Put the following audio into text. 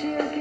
you